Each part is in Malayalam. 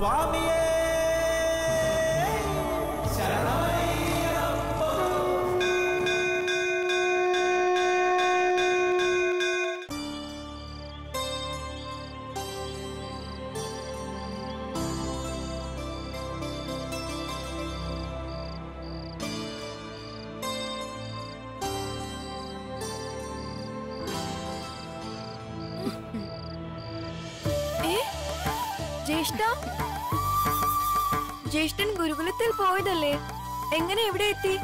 സ്വാമിയേ ജ്യേഷ്ഠ ജ്യേഷ്ഠൻ ഗുരുകുലത്തിൽ പോയതല്ലേ? എങ്ങനെ എവിടെ എത്തി?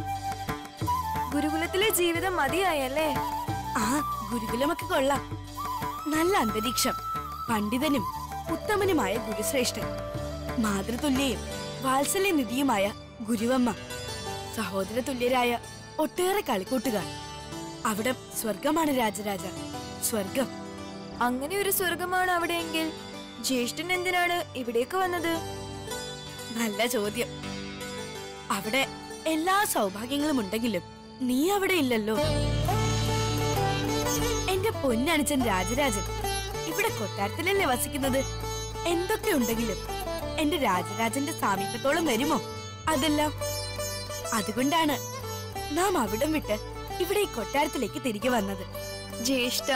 ഗുരുകുലത്തിലെ ജീവിതം മതിയായല്ലേ? ആ ഗുരുകുലമൊക്കെ കൊള്ളാം. നല്ല അന്തരീക്ഷം. പണ്ഡിതനും ഉത്തമനുമായ ഗുരുശ്രേഷ്ഠൻ. മാതൃതുല്യയും വാത്സല്യനിധിയുമായ ഗുരുവമ്മ. സഹോദര തുല്യരായ ഒട്ടേറെ കളിക്കൂട്ടുകാർ. അവിടെ സ്വർഗമാണ് രാജരാജ. സ്വർഗം അങ്ങനെ ഒരു സ്വർഗമാണ് അവിടെയെങ്കിൽ ജ്യേഷ്ഠൻ എന്തിനാണ് ഇവിടേക്ക് വന്നത്? നല്ല ചോദ്യം. അവിടെ എല്ലാ സൗഭാഗ്യങ്ങളും ഉണ്ടെങ്കിലും നീ അവിടെ ഇല്ലല്ലോ. എന്റെ പൊന്നനുജൻ രാജരാജൻ ഇവിടെ കൊട്ടാരത്തിലല്ലേ വസിക്കുന്നത്? എന്തൊക്കെ ഉണ്ടെങ്കിലും എന്റെ രാജരാജന്റെ സാമീപ്യത്തോളം വരുമോ? അതെല്ലാം. അതുകൊണ്ടാണ് നാം അവിടം വിട്ട് ഇവിടെ ഈ കൊട്ടാരത്തിലേക്ക് തിരികെ വന്നത്. ജ്യേഷ്ഠ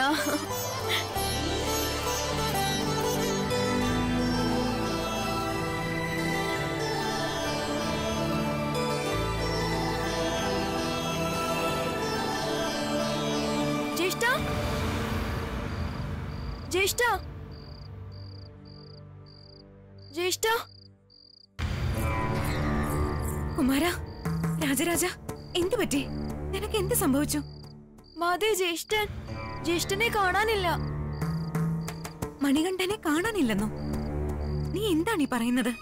ജ്യേഷ്ഠ? ജ്യേഷ്ഠ? കുമാര രാജരാജ എന്തു പറ്റി? നിനക്ക് എന്ത് സംഭവിച്ചു? മാതേ ജ്യേഷ്ഠൻ ജ്യേഷ്ഠനെ കാണാനില്ല. മണികണ്ഠനെ കാണാനില്ലെന്നോ? നീ എന്താണ് ഈ പറയുന്നത്?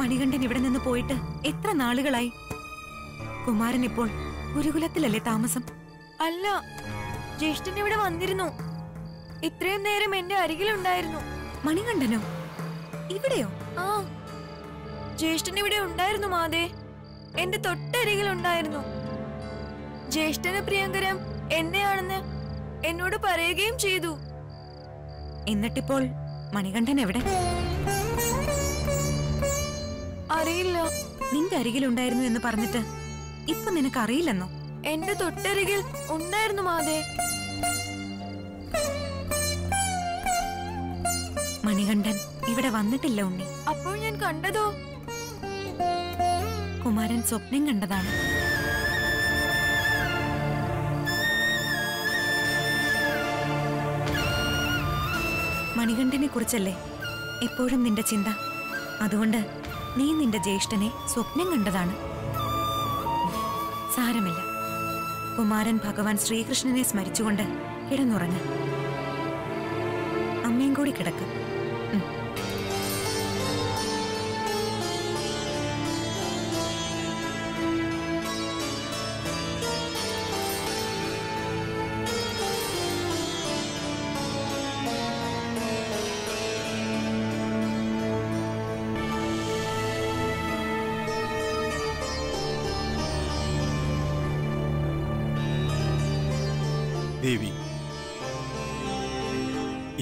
മണികണ്ഠൻ ഇവിടെ നിന്ന് പോയിട്ട് എത്ര നാളുകളായി? കുമാരൻ ഇപ്പോൾ ഗുരുകുലത്തിലല്ലേ താമസം? അല്ല ജ്യേഷ്ഠൻ ഇവിടെ വന്നിരുന്നു. ഇത്രയും നേരം എന്റെ അരികിലുണ്ടായിരുന്നു. മണികണ്ഠനോ? ഇവിടെയോ? ആ. ജ്യേഷ്ഠൻ ഇവിടെ ഉണ്ടായിരുന്നു മാതേ. എന്റെ തൊട്ടരികിലുണ്ടായിരുന്നു. ജ്യേഷ്ഠന് പ്രിയങ്കരം എന്നെയാണെന്ന് എന്നോട് പറയുകയും ചെയ്തു. എന്നിട്ടിപ്പോൾ മണികണ്ഠൻ എവിടെ? അറിയില്ല. നിന്റെ അരികിലുണ്ടായിരുന്നു എന്ന് പറഞ്ഞിട്ട് ഇപ്പൊ നിനക്ക് അറിയില്ലെന്നോ? എന്റെ തൊട്ടരികിൽ ഉണ്ടായിരുന്നു മാതേ. മണികണ്ഠൻ ഇവിടെ വന്നിട്ടില്ല ഉണ്ണി. അപ്പോൾ ഞാൻ കണ്ടതോ? കുമാരൻ സ്വപ്നം കണ്ടതാണ്. മണികണ്ഠനെ കുറിച്ചല്ലേ എപ്പോഴും നിന്റെ ചിന്ത? അതുകൊണ്ട് നീ നിന്റെ ജ്യേഷ്ഠനെ സ്വപ്നം കണ്ടതാണ്. സാരമില്ല. കുമാരൻ ഭഗവാൻ ശ്രീകൃഷ്ണനെ സ്മരിച്ചുകൊണ്ട് കിടന്നുറങ്ങ. അമ്മയും കൂടി കിടക്കും.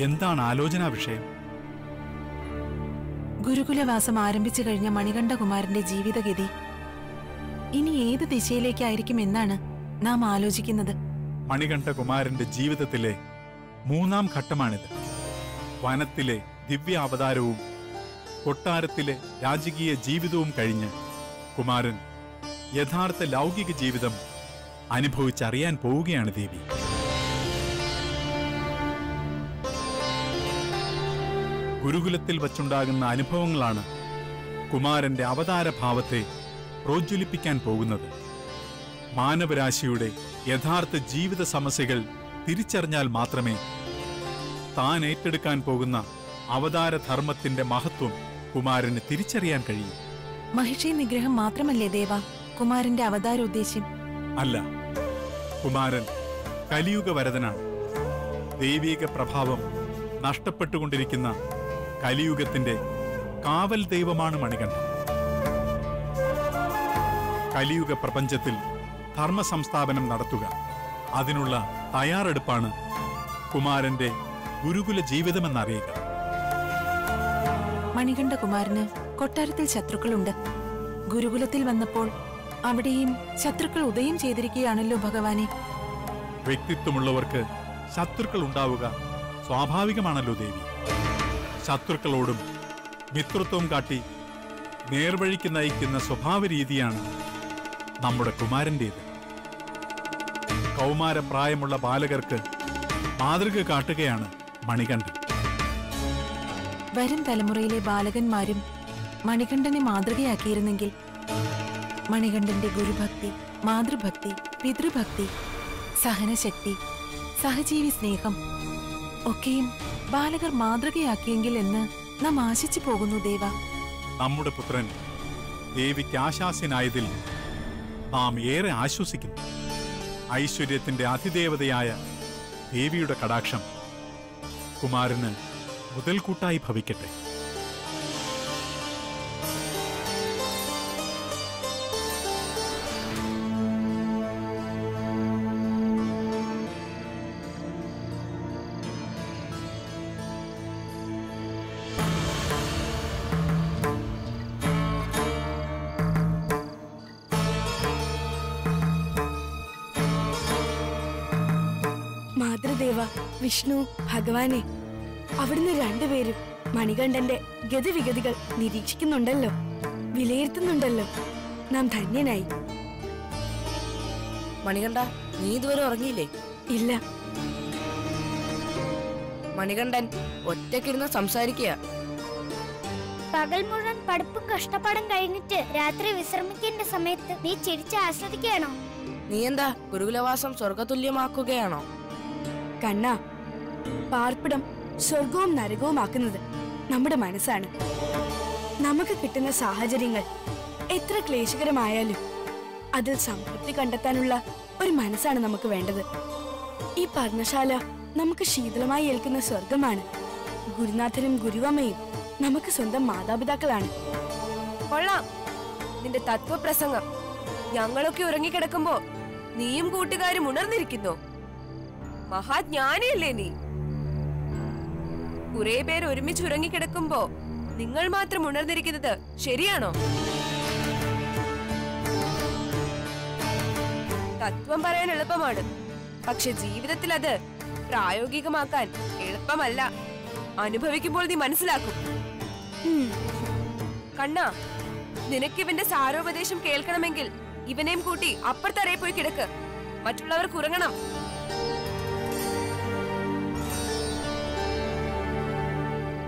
എന്താണ് ആലോചനാ വിഷയം? ഗുരുകുലവാസം ആരംഭിച്ചു കഴിഞ്ഞ മണികണ്ഠകുമാരന്റെ ജീവിതഗതി ഇനി ഏത് ദിശയിലേക്കായിരിക്കും എന്നാണ് നാം ആലോചിക്കുന്നത്. മണികണ്ഠകുമാരന്റെ ജീവിതത്തിലെ മൂന്നാം ഘട്ടമാണിത്. വനത്തിലെ ദിവ്യ അവതാരവും കൊട്ടാരത്തിലെ രാജകീയ ജീവിതവും കഴിഞ്ഞ് കുമാരൻ യഥാർത്ഥ ലൗകിക ജീവിതം അനുഭവിച്ചറിയാൻ പോവുകയാണ് ദേവി. ഗുരുകുലത്തിൽ വച്ചുണ്ടാകുന്ന അനുഭവങ്ങളാണ് കുമാരന്റെ അവതാരഭാവത്തെ പ്രോജ്വലിപ്പിക്കാൻ പോകുന്നത്. മാനവരാശിയുടെ യഥാർത്ഥ ജീവിത സമസ്യകൾ തിരിച്ചറിഞ്ഞാൽ മാത്രമേ താൻ ഏറ്റെടുക്കാൻ പോകുന്ന അവതാരധർമ്മത്തിന്റെ മഹത്വം കുമാരന് തിരിച്ചറിയാൻ കഴിയും. മഹിഷി നിഗ്രഹം മാത്രമല്ലേ ദേവ? കുമാരന്റെ അവതാരോദ്ദേശ്യം അല്ല കുമാരൻ കലിയുഗ വരതനാണ്. ദൈവീക പ്രഭാവം നഷ്ടപ്പെട്ടുകൊണ്ടിരിക്കുന്ന കലിയുഗത്തിന്റെ കാവൽ ദൈവമാണ് മണികണ്ഠൻ. കലിയുഗ പ്രപഞ്ചത്തിൽ ധർമ്മ സംസ്ഥാപനം നടത്തുക അതിനുള്ള തയ്യാറെടുപ്പാണ് കുമാരന്റെ ഗുരുകുല ജീവിതമെന്നറിയുക. മണികണ്ഠകുമാരന് കൊട്ടാരത്തിൽ ശത്രുക്കളുണ്ട്. ഗുരുകുലത്തിൽ വന്നപ്പോൾ അവിടെയും ശത്രുക്കൾ ഉദയം ചെയ്തിരിക്കുകയാണല്ലോ ഭഗവാനെ. വ്യക്തിത്വമുള്ളവർക്ക് ശത്രുക്കൾ ഉണ്ടാവുക സ്വാഭാവികമാണല്ലോ ദേവി. ശത്രുക്കളോടും മിത്രത്വം കാട്ടി നേർവഴിക്ക് നയിക്കുന്ന സ്വഭാവ രീതിയാണ് നമ്മുടെ കുമാരന്റേത്. കൗമാരപ്രായമുള്ള ബാലകർക്ക് മാതൃക കാട്ടുകയാണ് മണികണ്ഠൻ. വരും തലമുറയിലെ ബാലകന്മാരും മണികണ്ഠനെ മാതൃകയാക്കിയിരുന്നെങ്കിൽ മണികണ്ഠന്റെ ഗുരുഭക്തി മാതൃഭക്തി പിതൃഭക്തി സഹനശക്തി സഹജീവി സ്നേഹം ഒക്കെയും ബാലകർ മാതൃകയാക്കിയെങ്കിൽ എന്ന് നാം ആശിച്ചു പോകുന്നു ദേവ. നമ്മുടെ പുത്രൻ ദേവിക്ക് ആശാസ്യനായതിൽ നാം ഏറെ ആശ്വസിക്കുന്നു. ഐശ്വര്യത്തിന്റെ അതിദേവതയായ ദേവിയുടെ കടാക്ഷം കുമാരന് മുതൽക്കൂട്ടായി ഭവിക്കട്ടെ. വിഷ്ണു ഭഗവാനെ. അവിടുന്ന് രണ്ടുപേരും മണികണ്ഠന്റെ ഗതിവിഗതികൾ നിരീക്ഷിക്കുന്നുണ്ടല്ലോ. വിലയിരുത്തുന്നുണ്ടല്ലോ. നാം ധന്യനായി. മണികണ്ഠ നീ ഇതുവരെ ഉറങ്ങിയില്ലേ? ഇല്ല. മണികണ്ഠൻ ഒറ്റക്കിരുന്ന് സംസാരിക്കുക പകൽ മുഴുവൻ പഠിപ്പും കഷ്ടപ്പാടും കഴിഞ്ഞിട്ട് രാത്രി വിശ്രമിക്കേണ്ട സമയത്ത് നീ ചിരിച്ച് ആസ്വദിക്കുകയാണോ? നീ എന്താ ഗുരുകുലവാസം സ്വർഗതുല്യമാക്കുകയാണോ കണ്ണ പാർപ്പിടം സ്വർഗവും നരകവുമാക്കുന്നത് നമ്മുടെ മനസ്സാണ്. നമുക്ക് കിട്ടുന്ന സാഹചര്യങ്ങൾ എത്ര ക്ലേശകരമായാലും അതിൽ സംതൃപ്തി കണ്ടെത്താനുള്ള ഒരു മനസ്സാണ് നമുക്ക് വേണ്ടത്. ഈ പർണശാല നമുക്ക് ശീതളമായി ഏൽക്കുന്ന സ്വർഗമാണ്. ഗുരുനാഥനും ഗുരുവമ്മയും നമുക്ക് സ്വന്തം മാതാപിതാക്കളാണ്. കൊള്ളാം. നിന്റെ തത്വപ്രസംഗം. ഞങ്ങളൊക്കെ ഉറങ്ങിക്കിടക്കുമ്പോ നീയും കൂട്ടുകാരും ഉണർന്നിരിക്കുന്നു. മഹാജ്ഞാനിയല്ലേ നീ? കുറെ പേർ ഒരുമിച്ച് ഉറങ്ങിക്കിടക്കുമ്പോ നിങ്ങൾ മാത്രം ഉണർന്നിരിക്കുന്നത് ശരിയാണോ? തത്വം പറയാൻ എളുപ്പമാണ്. പക്ഷെ ജീവിതത്തിൽ അത് പ്രായോഗികമാക്കാൻ എളുപ്പമല്ല. അനുഭവിക്കുമ്പോൾ നീ മനസ്സിലാക്കും. കണ്ണ കണ്ണാ നിനക്ക് ഇവന്റെ സാരോപദേശം കേൾക്കണമെങ്കിൽ ഇവനെയും കൂട്ടി അപ്പുറത്തറയെ പോയി കിടക്ക്. മറ്റുള്ളവർക്ക് ഉറങ്ങണം.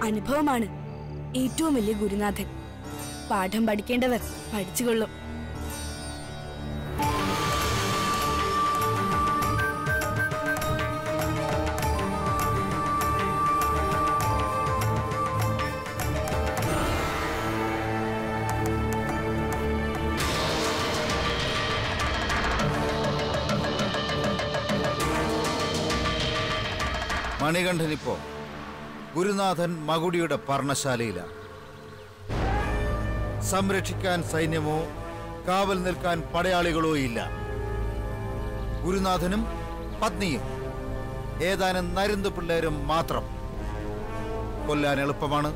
അനുഭവമാണ്. ഏറ്റവും വലിയ ഗുരുനാഥൻ. പാഠം പഠിക്കേണ്ടവർ പഠിച്ചുകൊള്ളും മണികണ്ഠനിപ്പോ ഗുരുനാഥൻ മകുടിയുടെ പർണശാലയിലാണ് സംരക്ഷിക്കാൻ സൈന്യമോ കാവൽ നിൽക്കാൻ പടയാളികളോ ഇല്ല. ഗുരുനാഥനും പത്നിയും ഏതാനും നരുന്ത് പിള്ളേരും മാത്രം. കൊല്ലാൻ എളുപ്പമാണ്.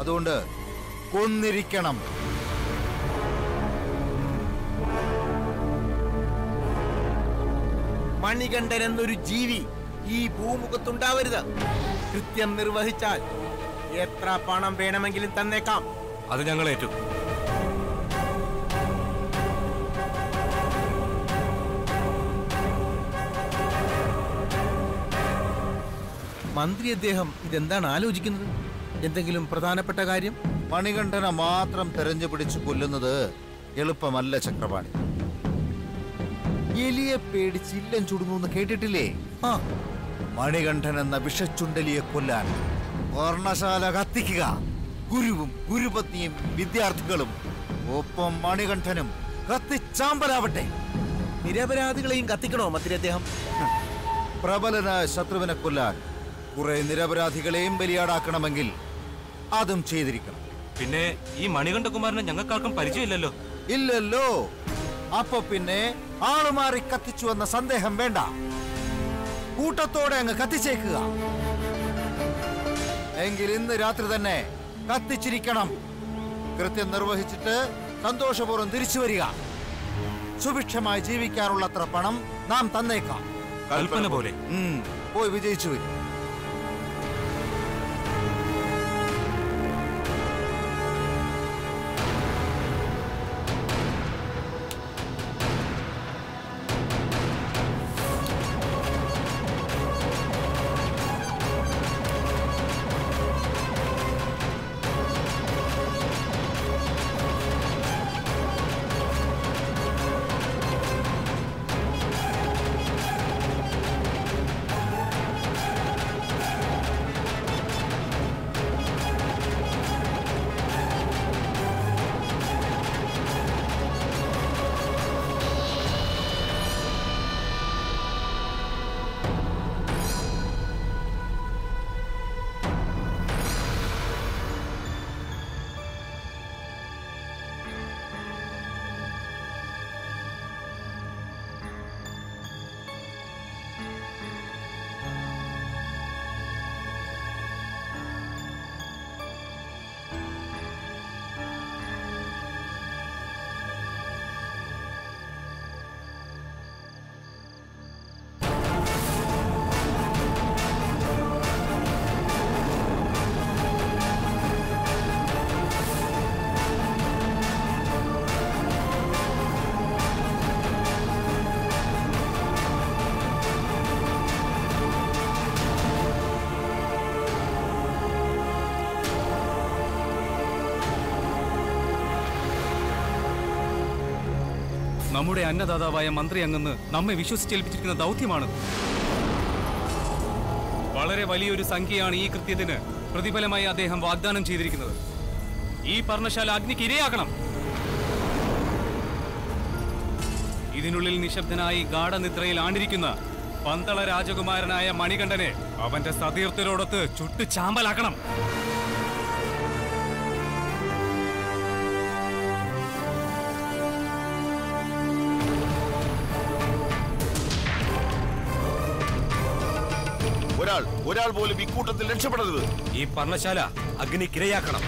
അതുകൊണ്ട് കൊന്നിരിക്കണം. മണികണ്ഠൻ എന്നൊരു ജീവി ഈ ഭൂമുഖത്തുണ്ടാവരുത്. കൃത്യം നിർവഹിച്ചാൽ എത്ര പണം വേണമെങ്കിലും തന്നേക്കാം. അത് ഞങ്ങൾ ഏറ്റു. മന്ത്രി അദ്ദേഹം ഇതെന്താണ് ആലോചിക്കുന്നത്? എന്തെങ്കിലും പ്രധാനപ്പെട്ട കാര്യം? മണികണ്ഠനെ മാത്രം തെരഞ്ഞു പിടിച്ച് കൊല്ലുന്നത് എളുപ്പമല്ല ചക്രപാണി. എലിയെ പേടിച്ച് ഇല്ലം ചുടുന്നു എന്ന് കേട്ടിട്ടില്ലേ? ആ. മണികണ്ഠൻ എന്ന വിഷച്ചുണ്ടലിയെ കൊല്ലാൻ വർണശാല കത്തിക്കുക. ഗുരുവും ഗുരുപത്നിയും വിദ്യാർത്ഥികളും ഒപ്പം മണികണ്ഠനും കത്തിച്ചാമ്പലാവട്ടെ. നിരപരാധികളെയും കത്തിക്കണോ മന്ത്രി അദ്ദേഹം? പ്രബലനായ ശത്രുവിനെ കൊല്ലാൻ കുറെ നിരപരാധികളെയും ബലിയാടാക്കണമെങ്കിൽ അതും ചെയ്തിരിക്കണം. പിന്നെ ഈ മണികണ്ഠകുമാരനെ ഞങ്ങൾക്കാർക്കും പരിചയമില്ലല്ലോ. ഇല്ലല്ലോ. അപ്പൊ പിന്നെ ആളുമാറി കത്തിച്ചു എന്ന സന്ദേഹം വേണ്ട. കൂട്ടത്തോടെ അങ്ങ് കത്തിച്ചേക്കുക. എങ്കിൽ ഇന്ന് രാത്രി തന്നെ കത്തിച്ചിരിക്കണം. കൃത്യം നിർവഹിച്ചിട്ട് സന്തോഷപൂർവം തിരിച്ചു വരിക. സുഭിക്ഷമായി ജീവിക്കാറുള്ളത്ര പണം നാം തന്നേക്കാം. കൽപ്പന പോലെ. പോയി വിജയിച്ചു വരും. നമ്മുടെ അന്നദാതാവായ മന്ത്രി അങ്ങെന്ന് നമ്മെ വിശ്വസിച്ചേൽപ്പിച്ചിരിക്കുന്ന ദൗത്യമാണ് വളരെ വലിയൊരു സംഖ്യയാണ് ഈ കൃത്യത്തിന് പ്രതിഫലമായി അദ്ദേഹം വാഗ്ദാനം ചെയ്തിരിക്കുന്നത്. ഈ പർണശാല അഗ്നിക്ക് ഇരയാക്കണം ഇതിനുള്ളിൽ നിശബ്ദനായി ഗാഠനിദ്രയിൽ ആണ്ടിരിക്കുന്ന പന്തള രാജകുമാരനായ മണികണ്ഠനെ അവന്റെ സതീർത്ഥരോടൊത്ത് ചുട്ടു ചാമ്പലാക്കണം. ഒരാൾ ഒരാൾ പോലും ഇക്കൂട്ടത്തിൽ രക്ഷപ്പെടരുത്. ഈ പർണശാല അഗ്നിക്കിരയാക്കണം.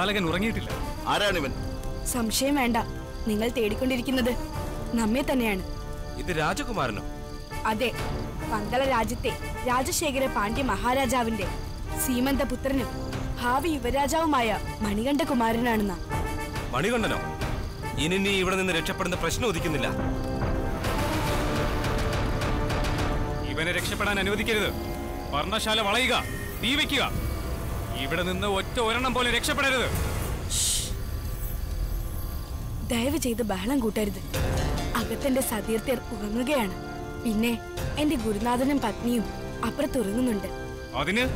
ബാലകൻ ഉറങ്ങിയിട്ടില്ല. ആരാണിവൻ? സംശയം വേണ്ട. നിങ്ങൾ തേടിക്കൊണ്ടിരിക്കുന്നത് നമ്മെ തന്നെയാണ്. ഇത് രാജകുമാരനോ? അതെ പന്തള രാജ്യത്തെ രാജശേഖര പാണ്ഡ്യ മഹാരാജാവിന്റെ സീമന്ത പുത്രനും ഭാവി യുവരാജാവുമായ മണികണ്ഠകുമാരനാണ് നാം മണികണ്ഠനോ? ഇനി നീ ഇവിടെ നിന്ന് രക്ഷപ്പെടുന്ന പ്രശ്നം ഉദിക്കുന്നില്ല. ഇവനെ രക്ഷപ്പെടാൻ അനുവദിക്കരുത്. വർണശാല വളയുക തീ വയ്ക്കുക ഇവിടെ നിന്ന് ഒറ്റ ഒരെണ്ണം പോലെ രക്ഷപ്പെടരുത്. ദയവ് ചെയ്ത് ബഹളം കൂട്ടരുത്. അകത്തെന്റെ സതീർത്ഥ്യർ ഉറങ്ങുകയാണ്. പിന്നെ എന്റെ ഗുരുനാഥനും പത്നിയും അപ്പുറത്തുറങ്ങുന്നുണ്ട്. അതിന്?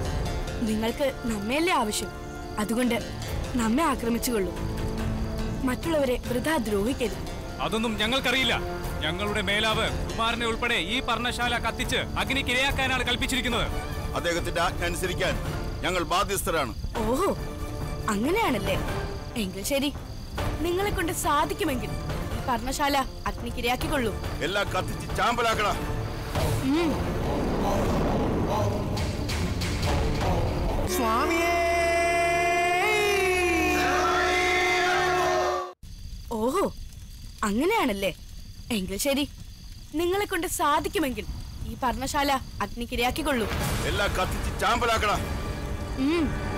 നിങ്ങൾക്ക് നമ്മയല്ലേ ആവശ്യം. അതുകൊണ്ട് നമ്മെ ആക്രമിച്ചുകൊള്ളൂ. മറ്റുള്ളവരെ വൃഥാ ദ്രോഹിക്കരുത്. അതൊന്നും ഞങ്ങൾക്കറിയില്ല. ഞങ്ങളുടെ മേലാവ് കുമാരനെ ഉൾപ്പെടെ ഈ പർണശാല കത്തിച്ച് അഗ്നിക്കിരയാക്കാനാണ് കൽപ്പിച്ചിരിക്കുന്നത്. അദ്ദേഹത്തിന്റെ ആജ്ഞ അനുസരിക്കാൻ ഞങ്ങൾ ബാധ്യസ്ഥരാണ്. ഓഹോ അങ്ങനെയാണല്ലേ? എങ്കിൽ ശരി. നിങ്ങളെ കൊണ്ട് സാധിക്കുമെങ്കിൽ ഈ പർണശാല അഗ്നിക്കിരയാക്കിക്കൊള്ളൂ. എല്ലാം കത്തിച്ച് ചാമ്പലാക്കണ. ഓഹോ അങ്ങനെയാണല്ലേ? എങ്കിൽ ശരി. നിങ്ങളെ കൊണ്ട് സാധിക്കുമെങ്കിൽ ഈ പർണശാല അഗ്നിക്കിരയാക്കിക്കൊള്ളൂ. എല്ലാം കത്തിച്ച് ചാമ്പലാക്കണ ഉം.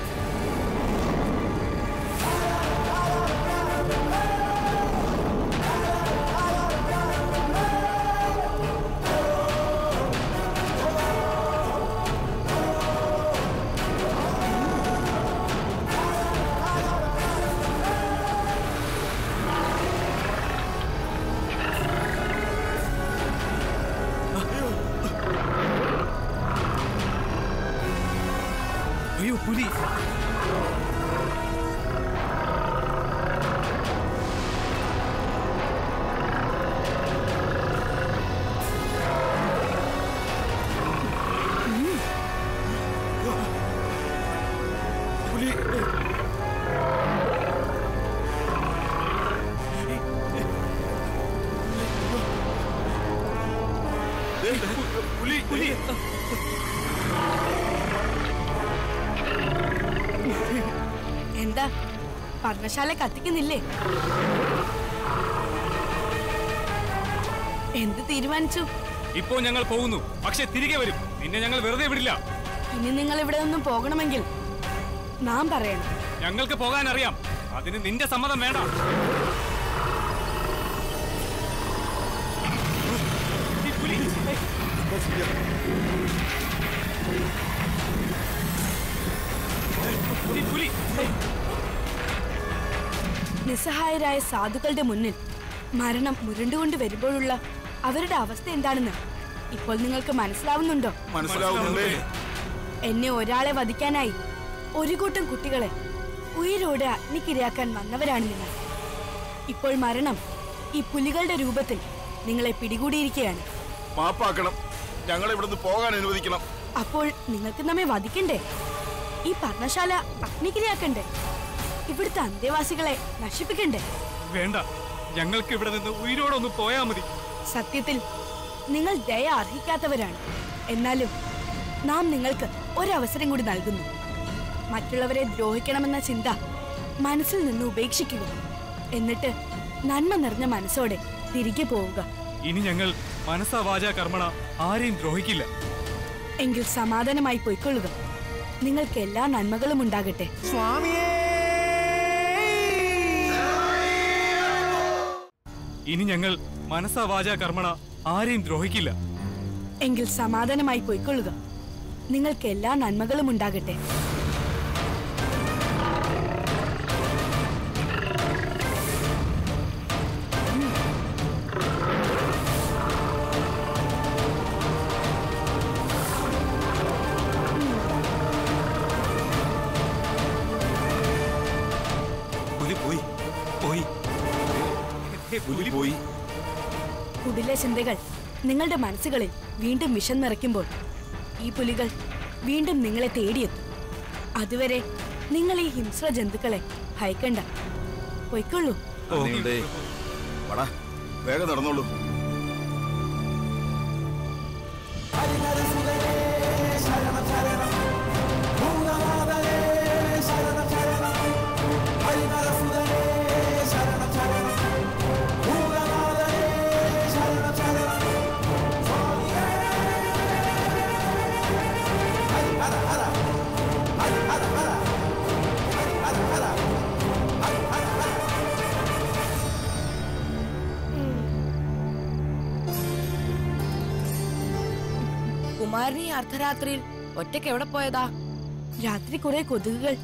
പർണശാല കത്തിക്കുന്നില്ലേ? എന്ത് തീരുമാനിച്ചു? ഇപ്പോ ഞങ്ങൾ പോകുന്നു. പക്ഷെ തിരികെ വരും. നിന്നെ ഞങ്ങൾ വെറുതെ വിടില്ല. ഇനി നിങ്ങൾ ഇവിടെ നിന്നും പോകണമെങ്കിൽ നാം പറയണം. ഞങ്ങൾക്ക് പോകാൻ അറിയാം അതിന് നിന്റെ സമ്മതം വേണ്ട. പുലി നിസ്സഹായരായ സാധുക്കളുടെ മുന്നിൽ മരണം മുരണ്ടുകൊണ്ട് വരുമ്പോഴുള്ള അവരുടെ അവസ്ഥ എന്താണെന്ന് ഇപ്പോൾ നിങ്ങൾക്ക് മനസ്സിലാവുന്നുണ്ടോ? എന്നെ ഒരാളെ വധിക്കാനായി ഒരു കൂട്ടം കുട്ടികളെ ഉയരോടെ അഗ്നിക്കിരയാക്കാൻ വന്നവരാണ് നിങ്ങൾ ഇപ്പോൾ മരണം ഈ പുലികളുടെ രൂപത്തിൽ നിങ്ങളെ പിടികൂടിയിരിക്കുകയാണ്. മാപ്പാക്കണം. ഞങ്ങളെ ഇവിടുന്ന് പോകാൻ അനുവദിക്കണം. അപ്പോൾ നിങ്ങൾക്ക് നമ്മെ വധിക്കണ്ടേ? ഈ പർണശാല അഗ്നിക്കിരയാക്കണ്ടേ? ഇവിടുത്തെ അന്തേവാസികളെ നശിപ്പിക്കണ്ടേ? വേണ്ട. ഞങ്ങൾക്ക് ഇവിടെ നിന്ന് ഉയരോടൊന്ന് പോയാ മതി. സത്യത്തിൽ നിങ്ങൾ ദയ അർഹിക്കാത്തവരാണ്. എന്നാലും നാം നിങ്ങൾക്ക് ഒരവസരം കൂടി നൽകുന്നു. മറ്റുള്ളവരെ ദ്രോഹിക്കണമെന്ന ചിന്ത മനസ്സിൽ നിന്ന് ഉപേക്ഷിക്കുക. എന്നിട്ട് നന്മ നിറഞ്ഞ മനസ്സോടെ തിരികെ പോവുക. ഇനി ഞങ്ങൾ മനസ്സാ വാച കർമ്മണ ആരെയും ദ്രോഹിക്കില്ല. എങ്കിൽ സമാധാനമായി പൊയ്ക്കൊള്ളുക. നിങ്ങൾക്ക് എല്ലാ നന്മകളും ഉണ്ടാകട്ടെ. ഇനി ഞങ്ങൾ മനസ്സാ വാച കർമ്മണ ആരെയും ദ്രോഹിക്കില്ല. എങ്കിൽ സമാധാനമായി പോയിക്കൊള്ളുക. നിങ്ങൾക്ക് എല്ലാ നന്മകളും ഉണ്ടാകട്ടെ. നിങ്ങളുടെ മനസ്സുകളിൽ വീണ്ടും വിഷം നിറയ്ക്കുമ്പോൾ ഈ പുലികൾ വീണ്ടും നിങ്ങളെ തേടിയെത്തും. അതുവരെ നിങ്ങൾ ഈ ഹിംസ്ര ജന്തുക്കളെ ഭയക്കണ്ട. പൊയ്ക്കൊള്ളൂ. വേഗം നടന്നോളൂ. കുമാരൻ ഈ അർദ്ധരാത്രിയിൽ ഒറ്റയ്ക്ക് എവിടെ പോയതാ? രാത്രി കുറെ കൊതുകുകൾ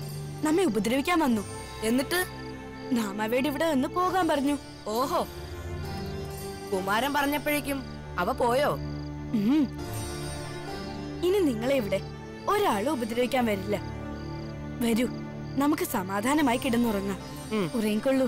നമ്മെ ഉപദ്രവിക്കാൻ വന്നു. എന്നിട്ട്? നാം അവയുടെ ഇവിടെ നിന്ന് പോകാൻ പറഞ്ഞു. ഓഹോ. കുമാരൻ പറഞ്ഞപ്പോഴേക്കും അവ പോയോ? ഉം. ഇനി നിങ്ങളെ ഇവിടെ ഒരാളും ഉപദ്രവിക്കാൻ വരില്ല. വരൂ നമുക്ക് സമാധാനമായി കിടന്നുറങ്ങാം. ഉറങ്ങിക്കൊള്ളൂ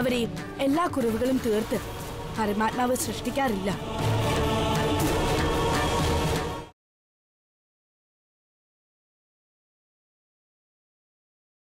എല്ലാവരെയും എല്ലാ കുറവുകളും തീർത്ത് പരമാത്മാവ് സൃഷ്ടിക്കാറില്ല.